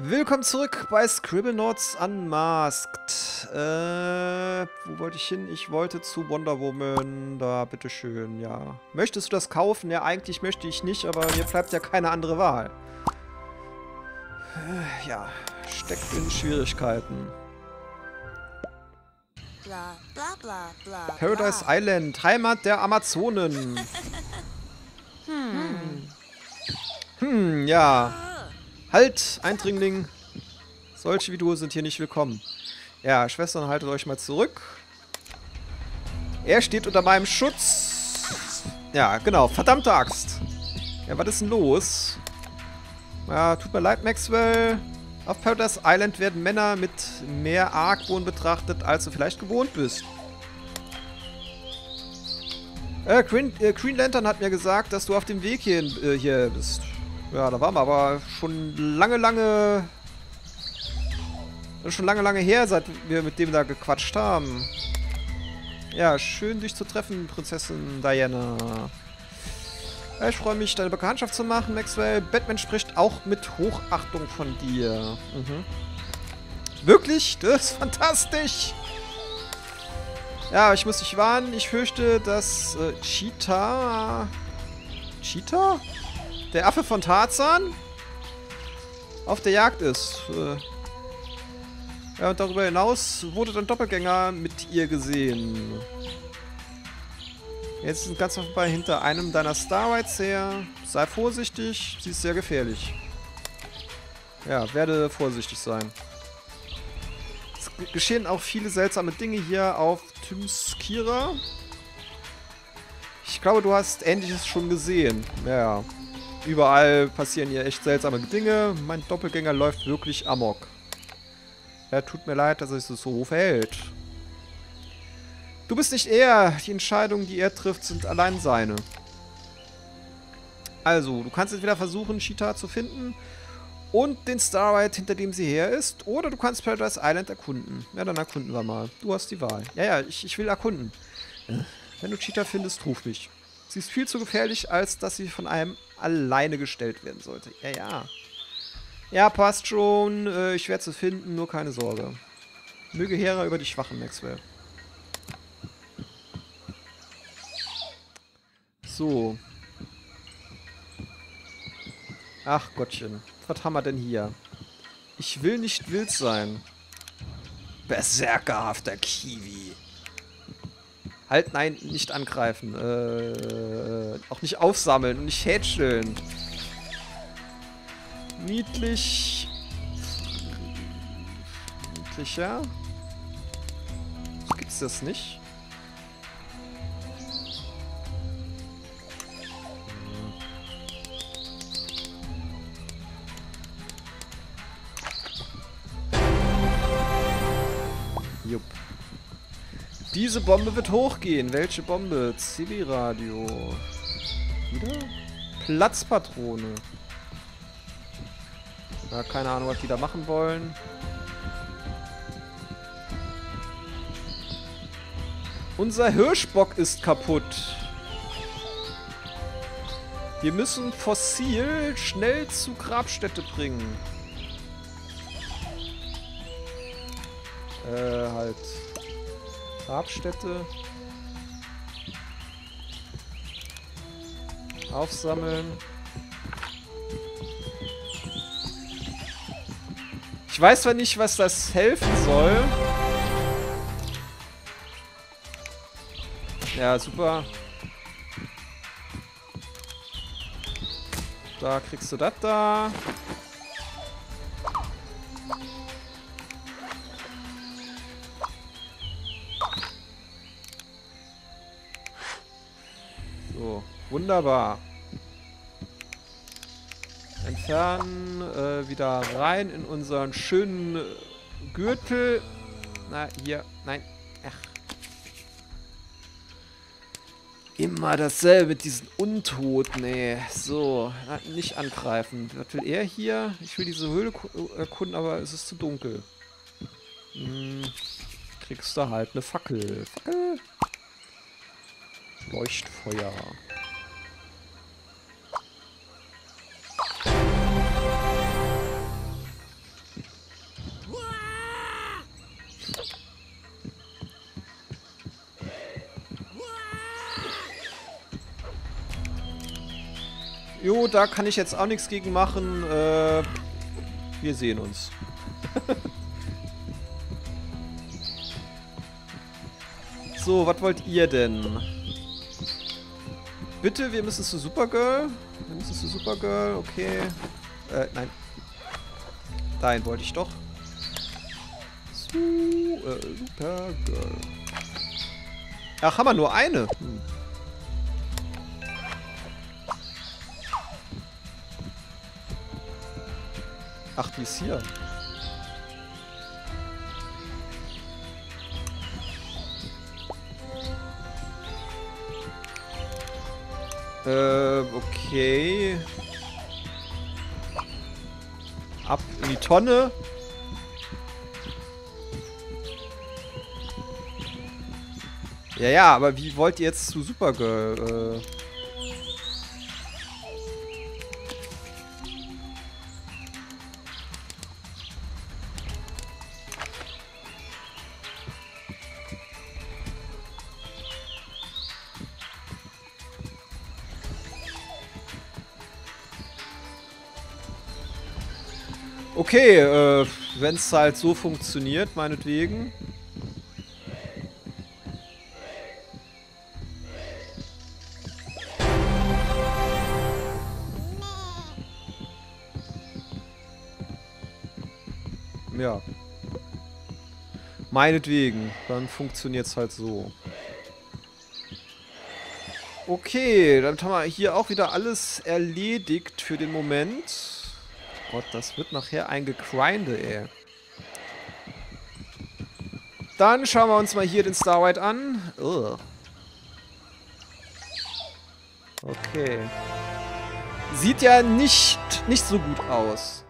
Willkommen zurück bei Scribblenauts Unmasked. Äh, wo wollte ich hin? Ich wollte zu Wonder Woman. Da, bitteschön, ja. Möchtest du das kaufen? Ja, eigentlich möchte ich nicht, aber mir bleibt ja keine andere Wahl. Äh, ja, steckt in Schwierigkeiten. Bla, bla, bla, bla, Paradise Island, Heimat der Amazonen. Hm. Hm, ja. Halt, Eindringling. Solche wie du sind hier nicht willkommen. Ja, Schwestern, haltet euch mal zurück. Er steht unter meinem Schutz. Ja, genau. Verdammte Axt. Ja, was ist denn los? Ja, tut mir leid, Maxwell. Auf Paradise Island werden Männer mit mehr Argwohn betrachtet, als du vielleicht gewohnt bist. Äh, Green, äh, Green Lantern hat mir gesagt, dass du auf dem Weg hier, äh, hier bist. Ja, da waren wir aber schon lange, lange... Schon lange, lange her, seit wir mit dem da gequatscht haben. Ja, schön dich zu treffen, Prinzessin Diana. Ich freue mich, deine Bekanntschaft zu machen, Maxwell. Batman spricht auch mit Hochachtung von dir. Mhm. Wirklich? Das ist fantastisch. Ja, ich muss dich warnen. Ich fürchte, dass äh, Cheetah... Cheetah? Der Affe von Tarzan? Auf der Jagd ist. Äh ja, und darüber hinaus wurde dein Doppelgänger mit ihr gesehen. Jetzt sind ganz offenbar hinter einem deiner Starlights her. Sei vorsichtig, sie ist sehr gefährlich. Ja, werde vorsichtig sein. Es geschehen auch viele seltsame Dinge hier auf Tymskira. Ich glaube, du hast Ähnliches schon gesehen. Ja, überall passieren hier echt seltsame Dinge. Mein Doppelgänger läuft wirklich amok. Ja, tut mir leid, dass es so verhält. Du bist nicht er. Die Entscheidungen, die er trifft, sind allein seine. Also, du kannst jetzt wieder versuchen, Cheetah zu finden und den Starlight, hinter dem sie her ist. Oder du kannst Paradise Island erkunden. Ja, dann erkunden wir mal. Du hast die Wahl. Ja, ja, ich, ich will erkunden. Wenn du Cheetah findest, ruf mich. Sie ist viel zu gefährlich, als dass sie von einem alleine gestellt werden sollte. Ja, ja. Ja, passt schon. Äh, ich werde sie finden, nur keine Sorge. Möge Hera über dich wachen, Maxwell. So. Ach Gottchen. Was haben wir denn hier? Ich will nicht wild sein. Berserkerhafter Kiwi. Halt, nein, nicht angreifen. Äh, auch nicht aufsammeln und nicht hätscheln. Niedlich. Niedlicher. Gibt's das nicht? Diese Bombe wird hochgehen. Welche Bombe? Zivilradio. Wieder? Platzpatrone. Ja, keine Ahnung, was die da machen wollen. Unser Hirschbock ist kaputt. Wir müssen Fossil schnell zu Grabstätte bringen. Äh, halt. Grabstätte. Aufsammeln. Ich weiß zwar nicht, was das helfen soll. Ja, super. Da kriegst du das da. Wunderbar. Entfernen, äh, wieder rein in unseren schönen äh, Gürtel. Na, hier, nein, ach. Immer dasselbe mit diesen Untoten, ey. So, na, nicht angreifen. Was will er hier? Ich will diese Höhle erkunden, aber es ist zu dunkel. Hm, kriegst du halt eine Fackel. Fackel? Leuchtfeuer. Jo, da kann ich jetzt auch nichts gegen machen. Äh, wir sehen uns. so, was wollt ihr denn? Bitte, wir müssen zu Supergirl. Wir müssen zu Supergirl, okay. Äh, nein. Dahin wollte ich doch. Zu, äh, Supergirl. Ach, haben wir nur eine? Hm. Ach, die ist hier. Äh, okay. Ab in die Tonne. Ja, ja, aber wie wollt ihr jetzt zu Supergirl? Äh Okay, äh, wenn es halt so funktioniert, meinetwegen. Ja. Meinetwegen. Dann funktioniert es halt so. Okay, dann haben wir hier auch wieder alles erledigt für den Moment. Gott, das wird nachher ein Gegrinde, ey. Dann schauen wir uns mal hier den Starlight an. Ugh. Okay. Sieht ja nicht, nicht so gut aus.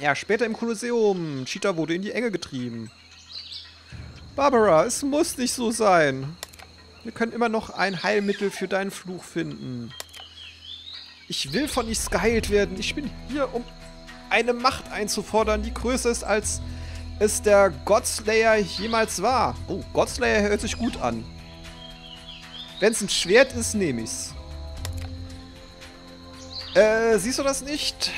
Ja, später im Kolosseum. Cheetah wurde in die Enge getrieben. Barbara, es muss nicht so sein. Wir können immer noch ein Heilmittel für deinen Fluch finden. Ich will von nichts geheilt werden. Ich bin hier, um eine Macht einzufordern, die größer ist, als es der Godslayer jemals war. Oh, Godslayer hört sich gut an. Wenn es ein Schwert ist, nehme ich's. Äh, siehst du das nicht?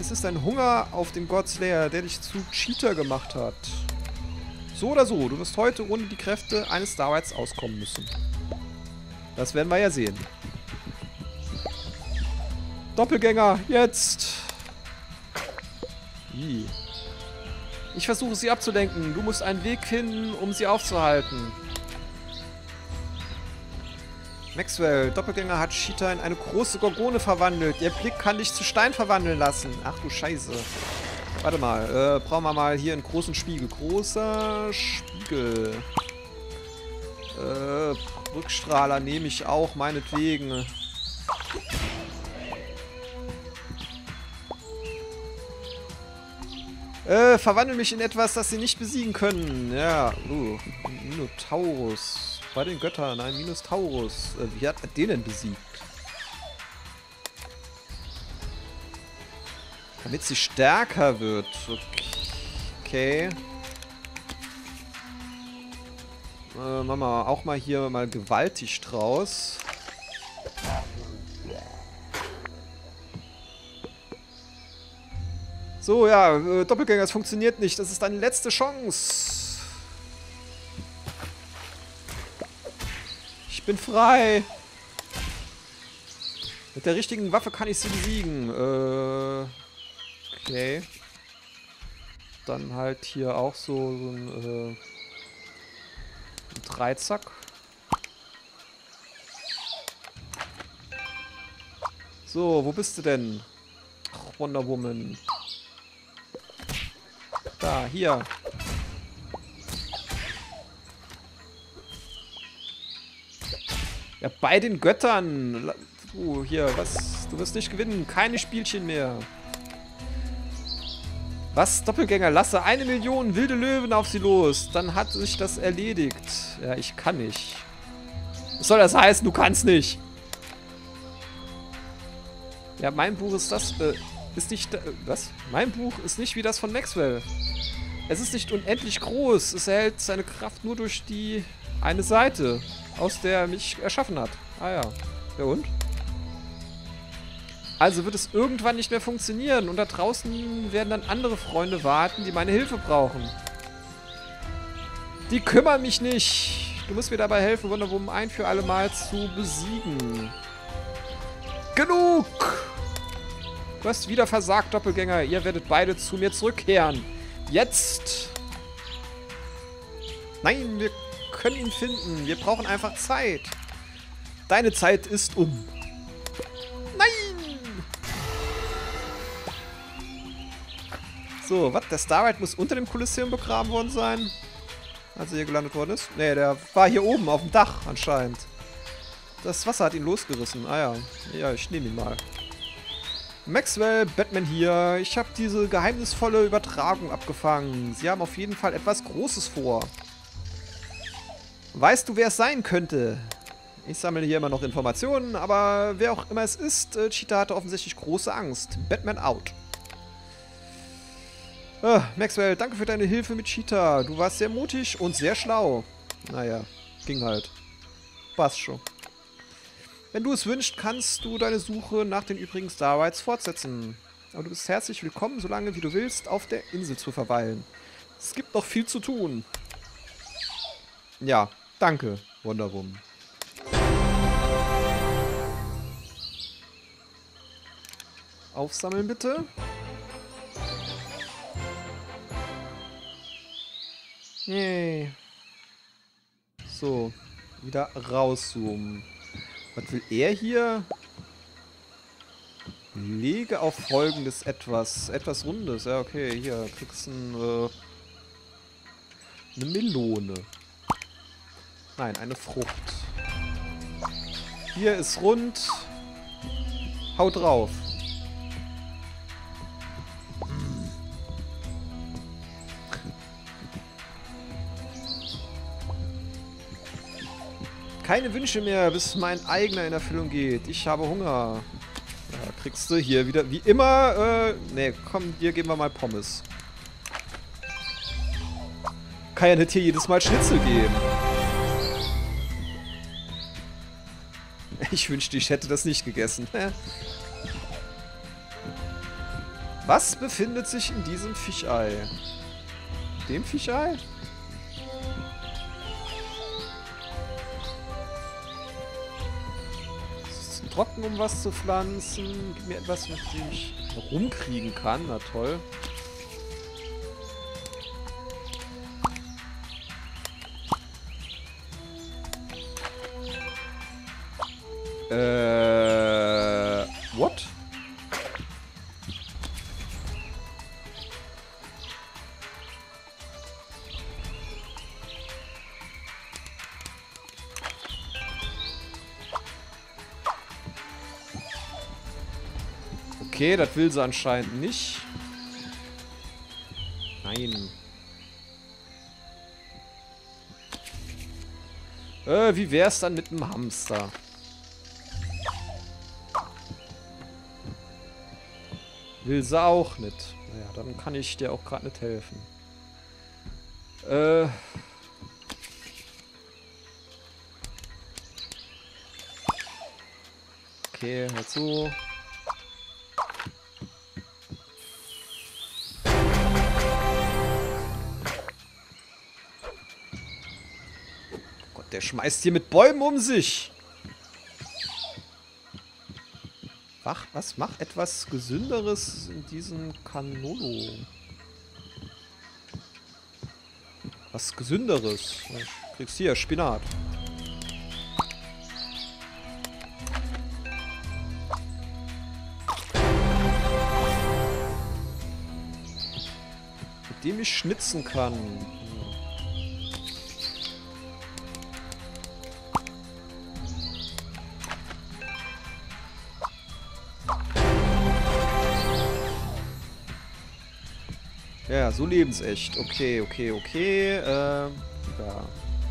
Es ist ein Hunger auf den Godslayer, der dich zu Cheater gemacht hat. So oder so, du wirst heute ohne die Kräfte eines Starlights auskommen müssen. Das werden wir ja sehen. Doppelgänger, jetzt! Ich versuche sie abzulenken. Du musst einen Weg finden, um sie aufzuhalten. Maxwell, Doppelgänger hat Cheetah in eine große Gorgone verwandelt. Ihr Blick kann dich zu Stein verwandeln lassen. Ach du Scheiße. Warte mal, äh, brauchen wir mal hier einen großen Spiegel. Großer Spiegel. Äh, Rückstrahler nehme ich auch, meinetwegen. Äh, verwandle mich in etwas, das sie nicht besiegen können. Ja, uh, Minotaurus. Bei den Göttern, ein Minotaurus. Äh, wie hat er den denn besiegt? Damit sie stärker wird. Okay. Äh, machen wir auch mal hier mal gewaltig draus. So, ja, äh, Doppelgänger, es funktioniert nicht. Das ist deine letzte Chance. Ich bin frei. Mit der richtigen Waffe kann ich sie besiegen. Äh, okay. Dann halt hier auch so, so ein, äh, ein Dreizack. So, wo bist du denn? Ach, Wonder Woman. Da, hier. Ja, bei den Göttern. Du, hier, was? Du wirst nicht gewinnen. Keine Spielchen mehr. Was? Doppelgänger, lasse eine Million wilde Löwen auf sie los. Dann hat sich das erledigt. Ja, ich kann nicht. Was soll das heißen? Du kannst nicht. Ja, mein Buch ist das, äh, ist nicht, äh, was? Mein Buch ist nicht wie das von Maxwell. Es ist nicht unendlich groß. Es erhält seine Kraft nur durch die eine Seite, aus der er mich erschaffen hat. Ah ja. Ja und? Also wird es irgendwann nicht mehr funktionieren und da draußen werden dann andere Freunde warten, die meine Hilfe brauchen. Die kümmern mich nicht. Du musst mir dabei helfen, Wunderwurm ein für alle Mal zu besiegen. Genug! Du hast wieder versagt, Doppelgänger. Ihr werdet beide zu mir zurückkehren. Jetzt! Nein, wir können ihn finden. Wir brauchen einfach Zeit. Deine Zeit ist um. Nein! So, was? Der Starlight muss unter dem Kolosseum begraben worden sein? Als er hier gelandet worden ist? Ne, der war hier oben auf dem Dach anscheinend. Das Wasser hat ihn losgerissen. Ah ja. Ja, ich nehme ihn mal. Maxwell, Batman hier. Ich habe diese geheimnisvolle Übertragung abgefangen. Sie haben auf jeden Fall etwas Großes vor. Weißt du, wer es sein könnte? Ich sammle hier immer noch Informationen, aber wer auch immer es ist, äh, Cheetah hatte offensichtlich große Angst. Batman out. Ah, Maxwell, danke für deine Hilfe mit Cheetah. Du warst sehr mutig und sehr schlau. Naja, ging halt. Passt schon. Wenn du es wünschst, kannst du deine Suche nach den übrigen Starlights fortsetzen. Aber du bist herzlich willkommen, solange wie du willst, auf der Insel zu verweilen. Es gibt noch viel zu tun. Ja, danke, Wonder Woman. Aufsammeln bitte. Yay. So, wieder rauszoomen. Was will er hier? Lege auf folgendes etwas. Etwas Rundes. Ja, okay. Hier kriegst ein, äh, eine Melone. Nein, eine Frucht. Hier ist rund. Haut drauf. Keine Wünsche mehr, bis mein eigener in Erfüllung geht. Ich habe Hunger. Ja, kriegst du hier wieder, wie immer, äh, ne, komm, dir geben wir mal Pommes. Kann ja nicht hier jedes Mal Schnitzel geben. Ich wünschte, ich hätte das nicht gegessen. Was befindet sich in diesem Fischei? Dem Fischei? Trocken, um was zu pflanzen. Gib mir etwas, mit dem ich rumkriegen kann. Na toll. Äh... Okay, das will sie anscheinend nicht. Nein. Äh, wie wär's dann mit einem Hamster? Will sie auch nicht. Naja, dann kann ich dir auch gerade nicht helfen. Äh... Okay, hör zu. Der schmeißt hier mit Bäumen um sich. Wach, was? Mach etwas Gesünderes in diesem Canolo. Was Gesünderes? Ich kriegst hier Spinat. Mit dem ich schnitzen kann. Ja, so lebensecht. Okay, okay, okay. Ähm, ja.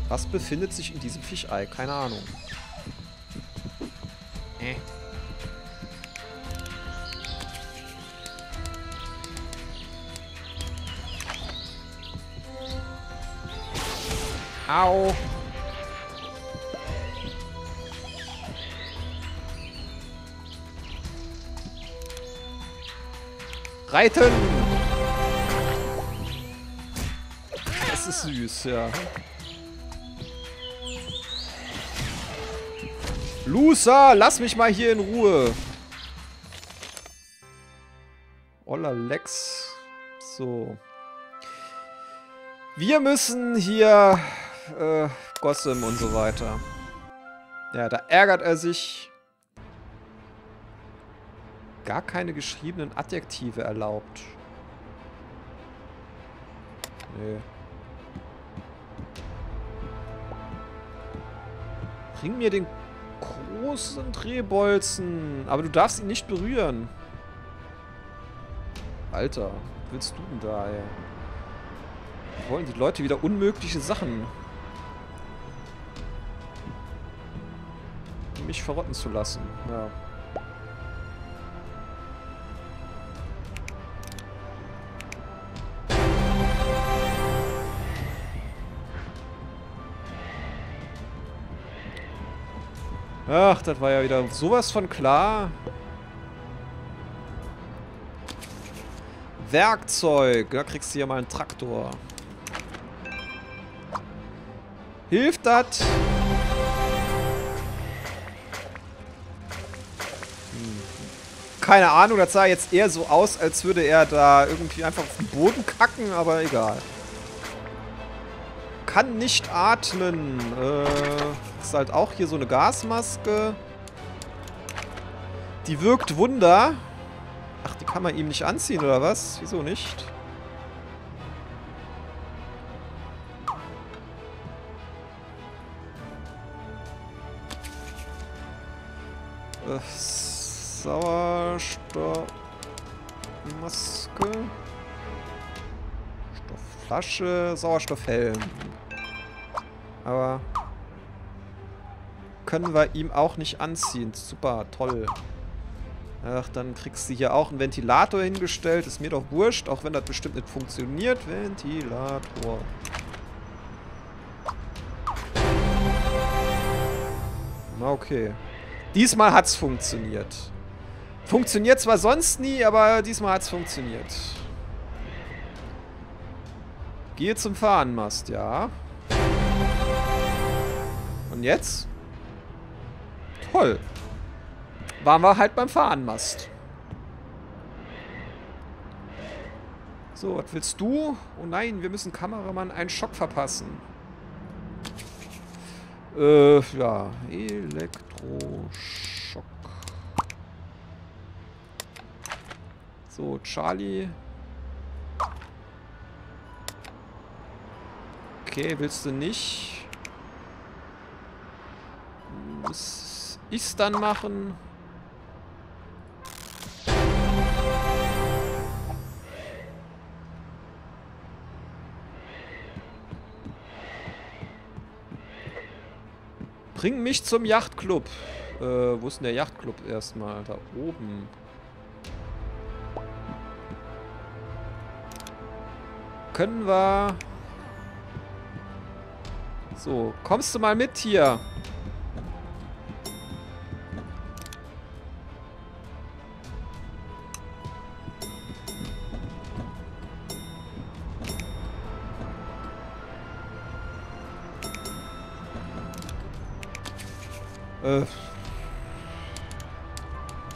Was befindet sich in diesem Fischei? Keine Ahnung. Äh. Au. Reiten! Ist süß, ja. Lusa, lass mich mal hier in Ruhe. Oller Lex. So. Wir müssen hier äh, Gossam und so weiter. Ja, da ärgert er sich. Gar keine geschriebenen Adjektive erlaubt. Nee. Bring mir den großen Drehbolzen. Aber du darfst ihn nicht berühren. Alter, was willst du denn da, ey? Wollen die Leute wieder unmögliche Sachen? Mich verrotten zu lassen. Ja. Ach, das war ja wieder sowas von klar. Werkzeug. Da kriegst du hier mal einen Traktor. Hilft das? Hm. Keine Ahnung, das sah jetzt eher so aus, als würde er da irgendwie einfach auf den Boden kacken, aber egal. Kann nicht atmen. Äh, ist halt auch hier so eine Gasmaske. Die wirkt Wunder. Ach, die kann man ihm nicht anziehen, oder was? Wieso nicht? Äh, Sauerstoffmaske. Stoffflasche, Sauerstoffhelm. Aber können wir ihm auch nicht anziehen. Super, toll. Ach, dann kriegst du hier auch einen Ventilator hingestellt. Ist mir doch wurscht, auch wenn das bestimmt nicht funktioniert. Ventilator. Okay. Diesmal hat's funktioniert. Funktioniert zwar sonst nie, aber diesmal hat's funktioniert. Gehe zum Fahnenmast, ja. Und jetzt? Toll. Waren wir halt beim Fahnenmast. So, was willst du? Oh nein, wir müssen Kameramann einen Schock verpassen. Äh, ja. Elektroschock. So, Charlie. Okay, willst du nicht? Ich's dann machen? Bring mich zum Yachtclub. Äh, wo ist denn der Yachtclub erstmal? Da oben. Können wir... So, kommst du mal mit hier? Äh,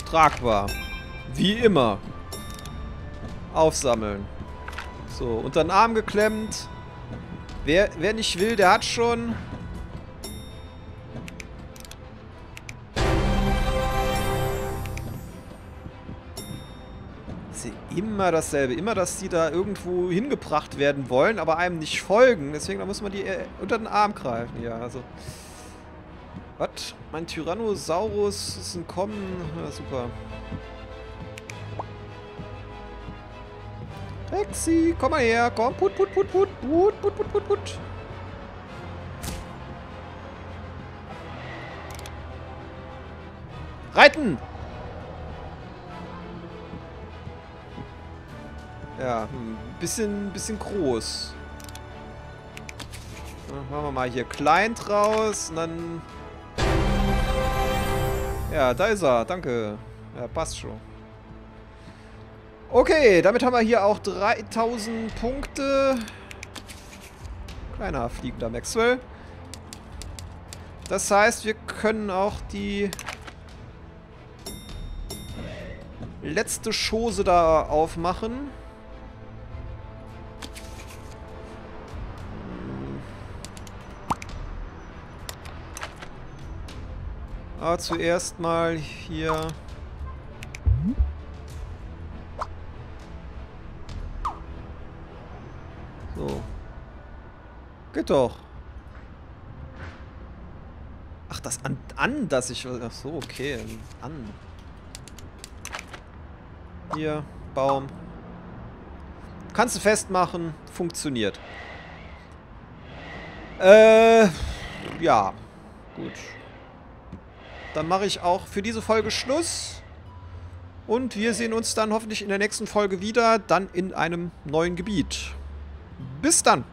tragbar. Wie immer. Aufsammeln. So, unter den Arm geklemmt. Wer, wer nicht will, der hat schon. Immer dasselbe. Immer, dass die da irgendwo hingebracht werden wollen, aber einem nicht folgen. Deswegen, da muss man die äh, unter den Arm greifen. Ja, also... Was? Mein Tyrannosaurus ist ein Kommen. Ja, super. Rexy, komm mal her. Komm, put, put, put, put, put, put, put, put, put. Reiten! Ja, ein hm, bisschen, bisschen groß. Dann machen wir mal hier klein draus und dann... Ja, da ist er. Danke. Ja, passt schon. Okay, damit haben wir hier auch 3000 Punkte. Kleiner fliegender Maxwell. Das heißt, wir können auch die letzte Chose da aufmachen. Aber zuerst mal hier... So. Geht doch. Ach, das an, an dass ich... Ach so, okay. An. Hier, Baum. Kannst du festmachen. Funktioniert. Äh, ja. Gut. Dann mache ich auch für diese Folge Schluss. Und wir sehen uns dann hoffentlich in der nächsten Folge wieder, dann in einem neuen Gebiet. Bis dann!